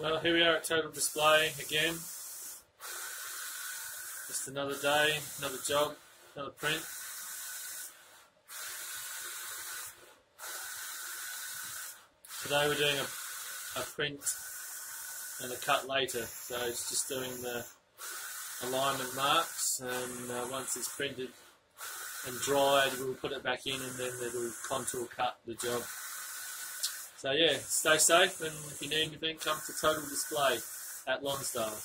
Well, here we are at Total Display again. Just another day, another job, another print. Today we're doing a, a print and a cut later, so it's just doing the alignment marks and uh, once it's printed and dried we'll put it back in and then it'll contour cut the job. So yeah, stay safe and if you need anything come to Total Display at Lonsdale.